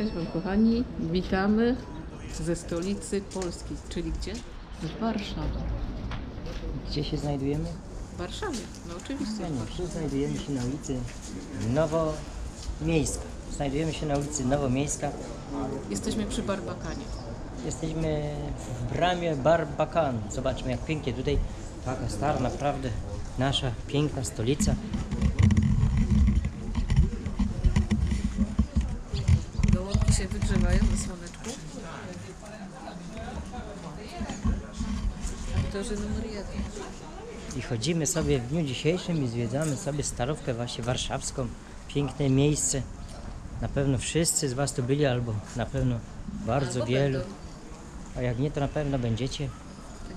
Cześć Wam kochani, witamy ze stolicy Polski, czyli gdzie? W Warszawie. Gdzie się znajdujemy? W Warszawie, no oczywiście. Tu znajdujemy się na ulicy Nowomiejska. Znajdujemy się na ulicy Nowomiejska. Jesteśmy przy Barbakanie. Jesteśmy w bramie Barbakan. Zobaczmy jak pięknie tutaj. Taka stara, naprawdę nasza piękna stolica. Gołąbki się wygrzewają na słoneczku. Aktorzy numer jeden. I chodzimy sobie w dniu dzisiejszym i zwiedzamy sobie starówkę właśnie warszawską. Piękne miejsce. Na pewno wszyscy z Was tu byli, albo na pewno bardzo Albo wielu. będą. A jak nie, to na pewno będziecie.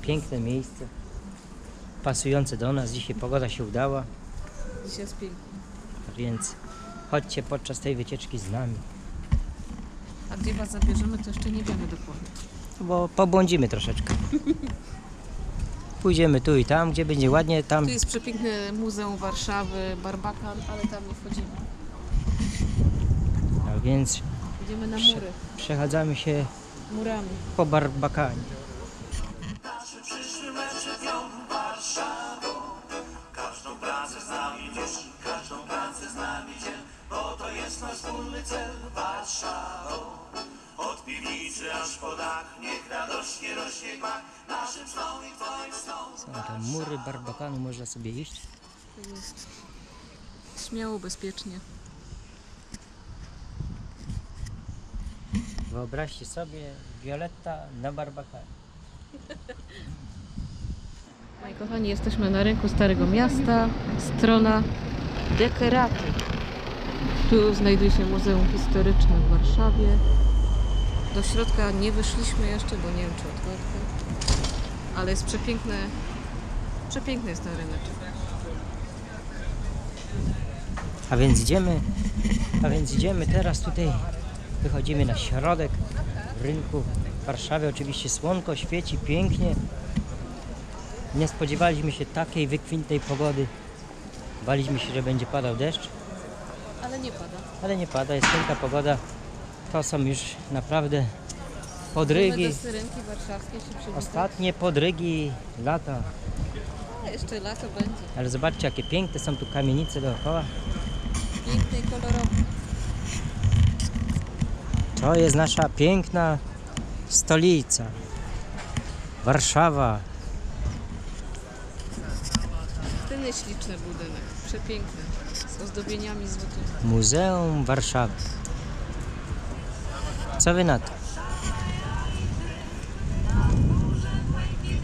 Piękne miejsce. Pasujące do nas. Dzisiaj pogoda się udała, Dzisiaj jest pięknie. więc chodźcie podczas tej wycieczki z nami. A gdzie Was zabierzemy, to jeszcze nie wiemy dokładnie. Bo pobłądzimy troszeczkę. Pójdziemy tu i tam, gdzie będzie ładnie, tam Tu jest przepiękne Muzeum Warszawy, Barbakan, ale tam nie wchodzimy. a więc Idziemy na mury, przechadzamy się murami. po Barbakanie. Dach Niech radośnie rośnie gmach Naszym sną i twoim Są tam mury Barbakanu, można sobie iść. To jest śmiało, bezpiecznie. Wyobraźcie sobie Violetta na Barbakanie. Moi kochani, jesteśmy na rynku Starego Miasta, strona Dekeraty. Tu znajduje się Muzeum Historyczne w Warszawie. Do środka nie wyszliśmy jeszcze, bo nie wiem czy otwarte. Ale jest przepiękne, przepiękny jest ten ryneczek. A więc idziemy, a więc idziemy teraz tutaj, wychodzimy na środek rynku w Warszawie. Oczywiście słonko świeci pięknie. Nie spodziewaliśmy się takiej wykwintnej pogody. Baliśmy się, że będzie padał deszcz, Ale nie pada. ale nie pada, jest piękna pogoda. To są już naprawdę podrygi, do syrenki warszawskiej się ostatnie podrygi lata. A jeszcze lato będzie. Ale zobaczcie, jakie piękne są tu kamienice dookoła. Piękny i kolorowy. To jest nasza piękna stolica. Warszawa. Ten jest śliczny budynek. Przepiękny. Z ozdobieniami złotymi. Muzeum Warszawy. Co wy na to?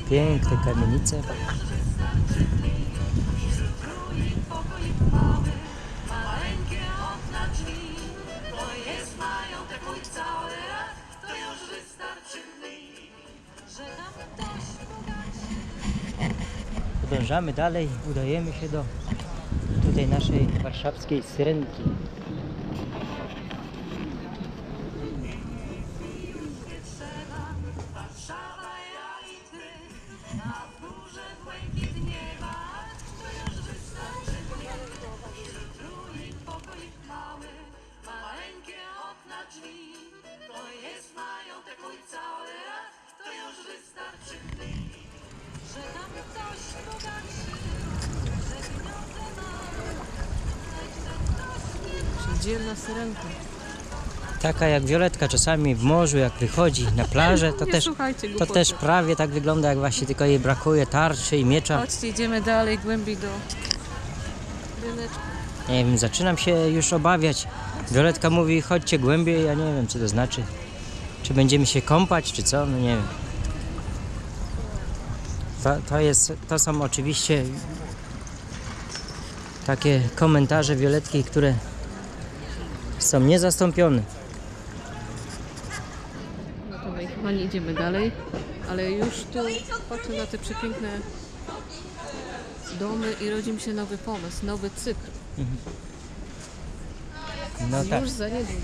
Piękne kamienice. Podążamy dalej, udajemy się do tutaj naszej warszawskiej syrenki. Nie Dzielna syrenka. Taka jak Violetka czasami w morzu, jak wychodzi na plażę, to Nie też, słuchajcie to głupoty. też prawie tak wygląda, jak właśnie tylko jej brakuje tarczy i miecza. Chodźcie, idziemy dalej, głębiej do ryneczka. Nie wiem, zaczynam się już obawiać. Violetka mówi, chodźcie głębiej, ja nie wiem, co to znaczy. Czy będziemy się kąpać, czy co, no nie wiem. To, to, jest, to są oczywiście takie komentarze Violetki, które są niezastąpione. No to kochani, idziemy dalej. Ale już tu patrzę na te przepiękne domy i rodzi mi się nowy pomysł, nowy cykl. No tak, Już za niedługo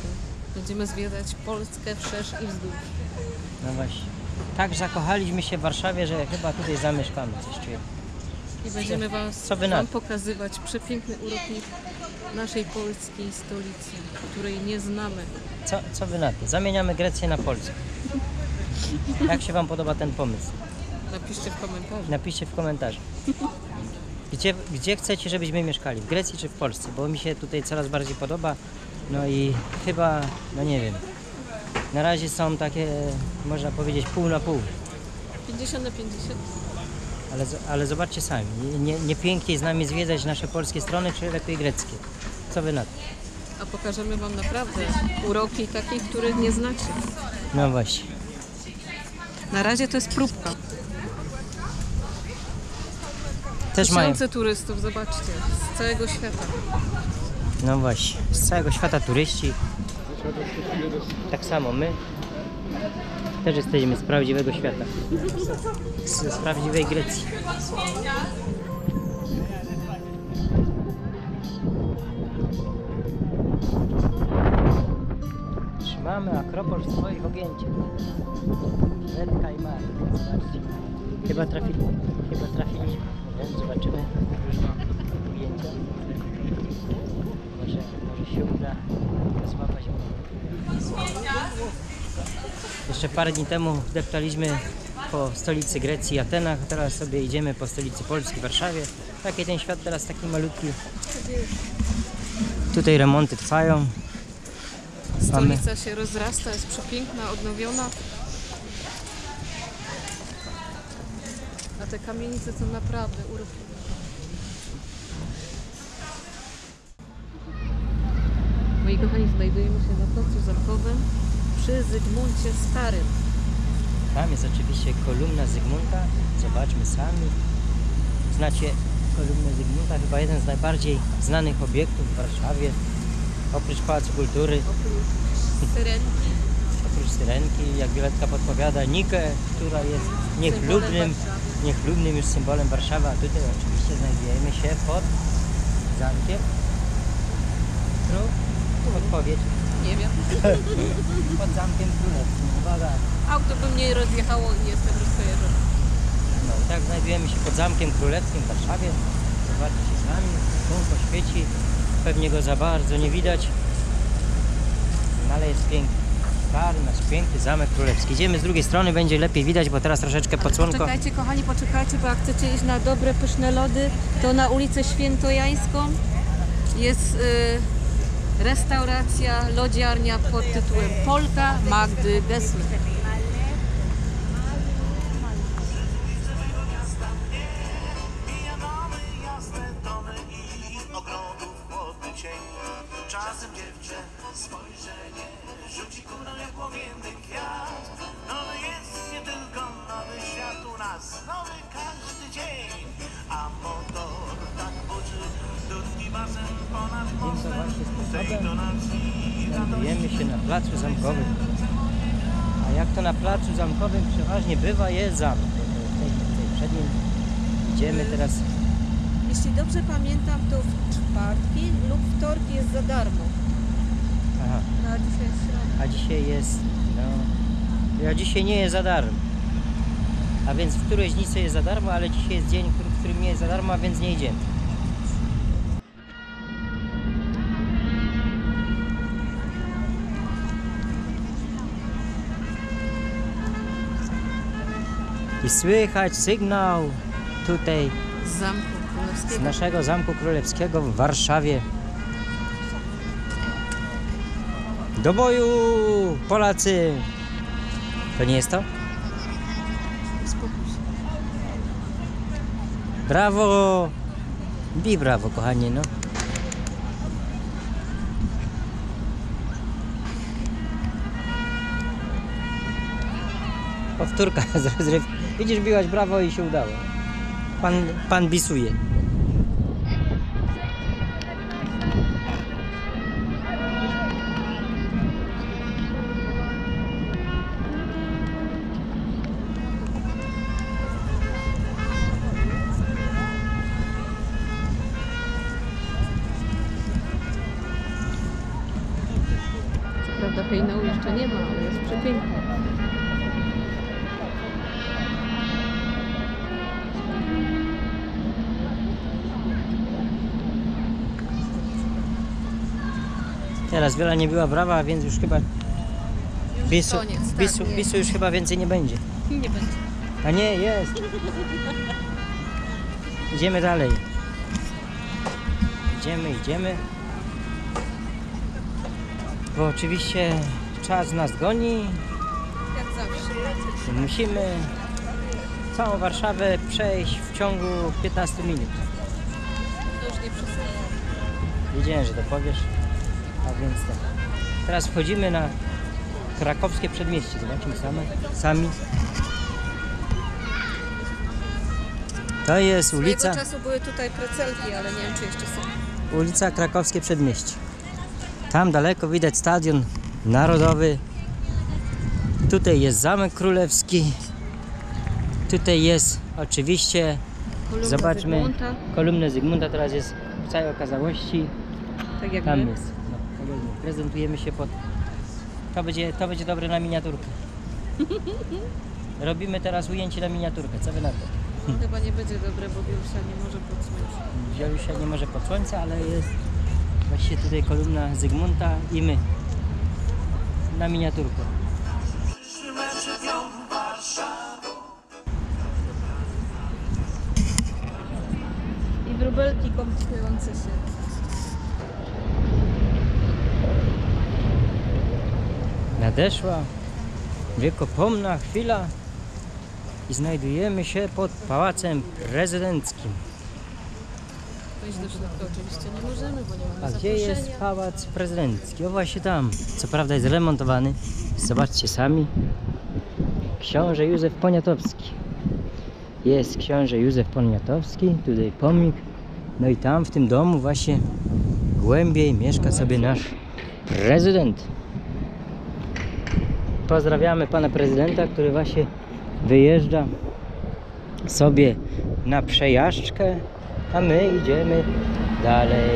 będziemy zwiedzać Polskę wszerz i wzdłuż. no właśnie. Tak zakochaliśmy się w Warszawie, że chyba tutaj zamieszkamy, coś czuję. I będziemy was, Co wam pokazywać przepiękny urok naszej polskiej stolicy, której nie znamy. Co, co wy na to? Zamieniamy Grecję na Polskę. Jak się wam podoba ten pomysł? Napiszcie w komentarzu. Napiszcie w komentarzu. Gdzie, gdzie chcecie, żebyśmy mieszkali? W Grecji czy w Polsce? Bo mi się tutaj coraz bardziej podoba. No i chyba, no nie wiem. Na razie są takie, można powiedzieć, pół na pół. 50 na 50. Ale, ale zobaczcie sami, nie, nie, nie piękniej z nami zwiedzać nasze polskie strony, czy lepiej greckie? Co wy na to? A pokażemy Wam naprawdę uroki takich, których nie znacie. No właśnie. Na razie to jest próbka. Też mają. Tysiące turystów, zobaczcie, z całego świata. No właśnie. Z całego świata turyści. Tak samo my. Też jesteśmy z prawdziwego świata. Z, prawdziwej Grecji. Trzymamy Akropol w swoich objęciach. Redka i Marek. Chyba trafili. Chyba trafiliśmy. Nie wiem, zobaczymy. Różne ujęcia. Może, może się uda złapać. Jeszcze parę dni temu deptaliśmy po stolicy Grecji, Atenach, teraz sobie idziemy po stolicy Polski, Warszawie. Taki ten świat teraz taki malutki. Tutaj remonty trwają. Mamy, Stolica się rozrasta, jest przepiękna, odnowiona. A te kamienice są naprawdę urokliwe. Moi kochani, znajdujemy się na placu Zamkowym przy Zygmuncie Starym. Tam jest oczywiście kolumna Zygmunta. Zobaczmy sami. Znacie kolumnę Zygmunta? Chyba jeden z najbardziej znanych obiektów w Warszawie. Oprócz Pałacu Kultury. Oprócz syrenki, oprócz Syrenki, jak Violetka podpowiada, Nikę, która jest niechlubnym, niechlubnym już symbolem Warszawy, a tutaj oczywiście znajdujemy się pod zamkiem. Tru? Odpowiedź. nie wiem. Pod zamkiem królewskim. Uwaga. Auto by mnie rozjechało i jestem rozkojarzona. No i tak znajdujemy się pod zamkiem królewskim w Warszawie. Zobaczcie sami, słonko świeci. Pewnie go za bardzo nie widać. No ale jest piękny. Stary nasz piękny zamek królewski. Idziemy z drugiej strony, będzie lepiej widać, bo teraz troszeczkę pod słonko. Poczekajcie kochani, poczekajcie, bo jak chcecie iść na dobre, pyszne lody, to na ulicę Świętojańską jest y, restauracja, lodziarnia pod tytułem Polka Magdy Gessler. Czasem dziewczę spojrzenie rzuci górą jak płomienny kwiat. Nowy jest nie tylko nowy świat u nas, nowy każdy dzień. A motor tak buczy, dudki basen ponad mostem. właśnie Tej donacji znajdujemy się na placu zamkowym. A jak to na placu zamkowym przeważnie bywa, jest zamek. Tutaj, tutaj przed nim idziemy teraz. Jeśli dobrze pamiętam, to w czwartki lub wtorki jest za darmo. Aha, No, a dzisiaj jest środa. a dzisiaj jest. No, a dzisiaj nie jest za darmo. A więc w którejś dni jest za darmo, ale dzisiaj jest dzień, który, w którym nie jest za darmo, a więc nie idziemy. I słychać sygnał tutaj Z Zamku z Królewskiego. naszego Zamku Królewskiego w Warszawie. Do boju, Polacy! To nie jest to? Brawo! Bi brawo, kochani, no. Powtórka z rozrywki. Widzisz, biłaś brawo i się udało. Pan, pan bisuje. Teraz Wiola nie była brawa, więc już chyba Bisu, koniec, tak, bisu, nie. bisu już chyba więcej nie będzie. Nie będzie. A nie, jest. Idziemy dalej. Idziemy, idziemy. Bo oczywiście czas nas goni. Jak zawsze. Musimy całą Warszawę przejść w ciągu 15 minut. To już nie przesadzę. Wiedziałem, że to powiesz. A więc tak. Teraz wchodzimy na krakowskie przedmieście. Zobaczymy same, sami. To jest ulica, Swojego czasu były tutaj precelki, ale nie wiem czy jeszcze są. ulica Krakowskie Przedmieście. Tam daleko widać stadion narodowy. Tutaj jest Zamek Królewski. Tutaj jest oczywiście, Kolumna zobaczmy, Zygmunta, kolumnę Zygmunta. Teraz jest w całej okazałości. tak jak Tam my. jest. Prezentujemy się pod. To będzie, to będzie dobre na miniaturkę. Robimy teraz ujęcie na miniaturkę. Co wy na to? No, chyba nie będzie dobre, bo Bielsia nie może. Wziął się nie może pod słońce, ale jest właśnie tutaj kolumna Zygmunta i my. Na miniaturkę. I wróbelki komplikujące się. Nadeszła wiekopomna chwila i znajdujemy się pod pałacem prezydenckim. Wejść do środka oczywiście nie możemy, bo nie mamy A gdzie jest pałac prezydencki? O właśnie tam. Co prawda jest remontowany. Zobaczcie sami. Książę Józef Poniatowski. Jest książę Józef Poniatowski. Tutaj pomnik. No i tam w tym domu właśnie głębiej mieszka sobie nasz prezydent. Pozdrawiamy pana prezydenta, który właśnie wyjeżdża sobie na przejażdżkę, a my idziemy dalej.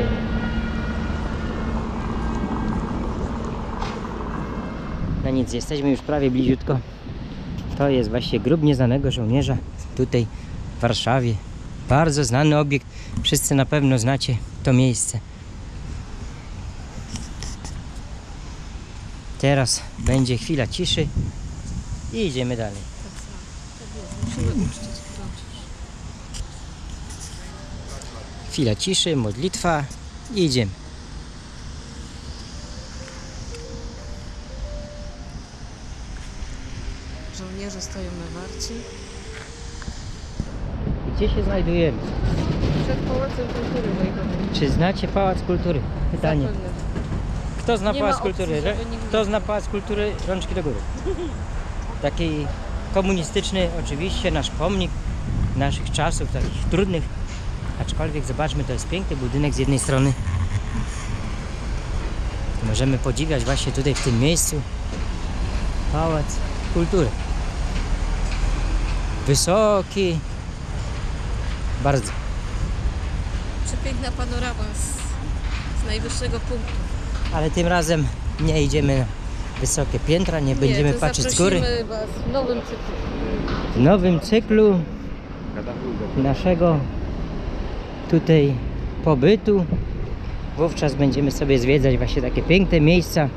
No nic, jesteśmy już prawie bliziutko. To jest właśnie grób nieznanego żołnierza tutaj w Warszawie. Bardzo znany obiekt. Wszyscy na pewno znacie to miejsce. Teraz będzie chwila ciszy i idziemy dalej. Chwila ciszy, modlitwa i idziemy. Żołnierze stoją na warci. Gdzie się znajdujemy? Przed Pałacem Kultury. Czy znacie Pałac Kultury? Pytanie. Zapewne. Kto zna Nie Pałac opcji, Kultury? Re- żeby nikt nie Kto zna Pałac Kultury? Rączki do góry. Taki komunistyczny oczywiście, nasz pomnik naszych czasów, takich trudnych. Aczkolwiek zobaczmy, to jest piękny budynek z jednej strony. Możemy podziwiać właśnie tutaj w tym miejscu Pałac Kultury. Wysoki, bardzo. Przepiękna panorama z, z najwyższego punktu. Ale tym razem nie idziemy na wysokie piętra, nie będziemy patrzeć z góry. Was w nowym cyklu. W nowym cyklu naszego tutaj pobytu wówczas będziemy sobie zwiedzać właśnie takie piękne miejsca.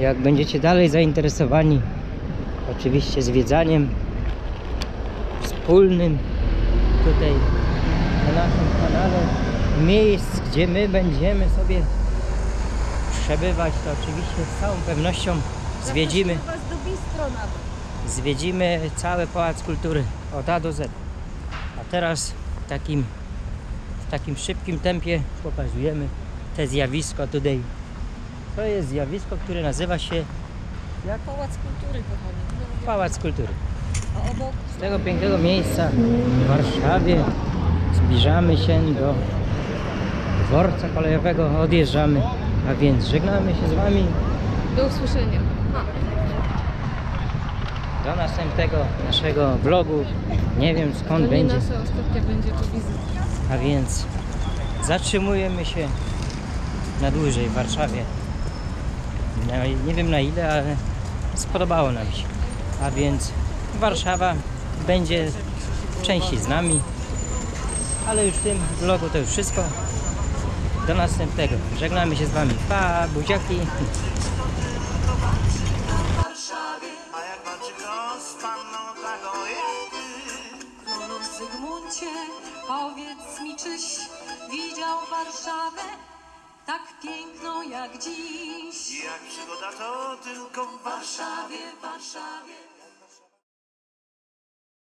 Jak będziecie dalej zainteresowani oczywiście zwiedzaniem wspólnym tutaj na naszym kanale miejsc, gdzie my będziemy sobie przebywać, to oczywiście z całą pewnością zwiedzimy Was do bistro nawet. zwiedzimy cały Pałac Kultury od A do Z. A teraz w takim, w takim szybkim tempie pokazujemy te zjawisko tutaj. To jest zjawisko, które nazywa się Jak Pałac Kultury, kochani. Pałac Kultury. Z tego pięknego miejsca w Warszawie zbliżamy się do dworca kolejowego, odjeżdżamy. A więc żegnamy się z Wami do usłyszenia. Do następnego naszego vlogu. Nie wiem skąd To nie będzie. nasza ostatnia będzie to wizyta. A więc zatrzymujemy się na dłużej w Warszawie. Nie wiem na ile, ale spodobało nam się. A więc Warszawa będzie częściej z nami. Ale już w tym vlogu to już wszystko do następnego. Żegnamy się z Wami. Pa, buziaki! Powiedz mi, czyś widział Warszawę tak piękną jak dziś? Jak przygoda to tylko w Warszawie, Warszawie.